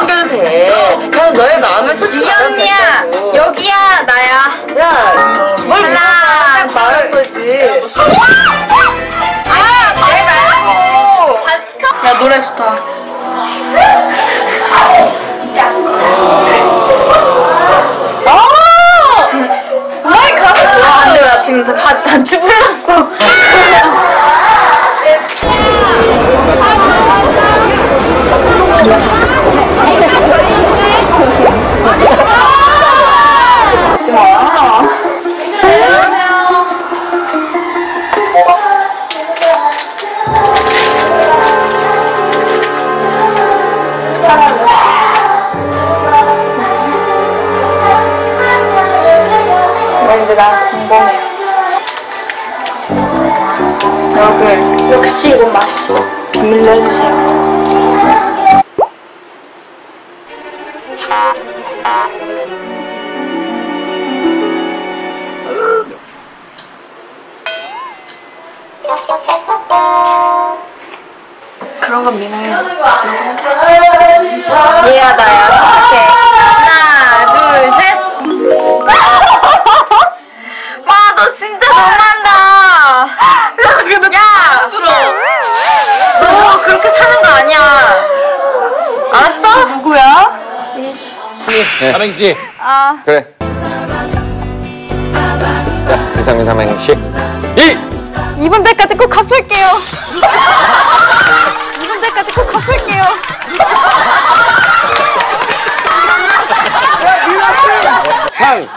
숨겨도 돼. 그냥 너의 마음을 솔직히 이 언니야 말하면 여기야 나야. 된다고. 야, 뭘 하나, 말한 거지. 아말 말고. 야 노래 좋다. 마이 아 근데 나 지금 다 바지 단추 불렀어 왠지 난 공범해 여기 역시 이건 맛있어. 비밀로 해주세요 그런 건 미나해. 얘가 나야 오케이 삼행시. 아, 그래. 자, 이상민 삼행시. 이! 이번 달까지 꼭 갚을게요. 이번 달까지 꼭 갚을게요. 상!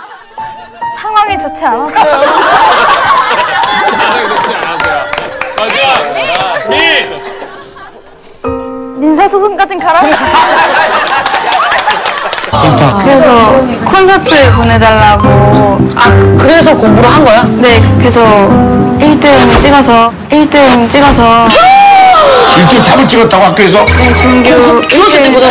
상황이 좋지 않았어요. 맞아. 미! 민사소송까진 가라. 그래서 콘서트 보내달라고. 아 그래서 공부를 한 거야? 네, 그래서 1등 찍어서 1등 찍어서 일등 탑을 찍었다고 학교에서? 네, 종교 중학교 때보다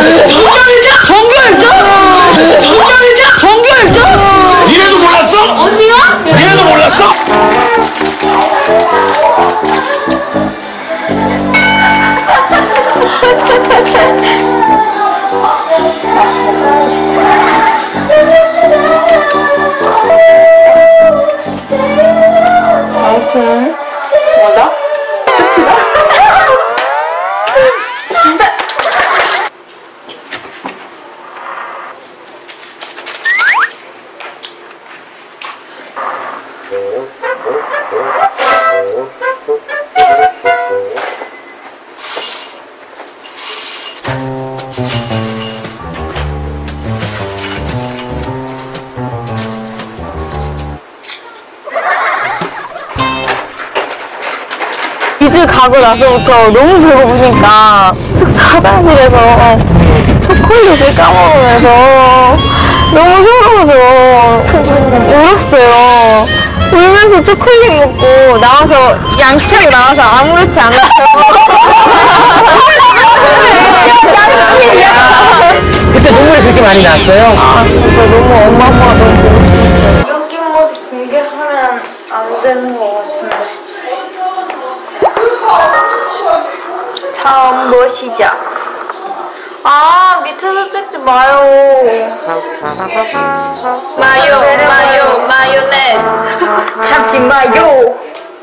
红色 이주 가고 나서부터 너무 배고프니까 숙소 화장실에서 초콜릿을 까먹으면서 너무 서러워서 울었어요. 울면서 초콜릿 먹고 나와서 양치하고 나와서 아무렇지 않았어요. 양치! 그때 눈물이 그렇게 많이 났어요? 아 진짜 너무 엄마 아빠가 너무 처음 보시죠. 아 밑에서 찍지 마요. 마요 마요 마요네즈. 참지 마요.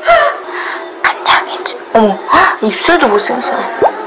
안녕히 주. 어머 입술도 못생겼어요.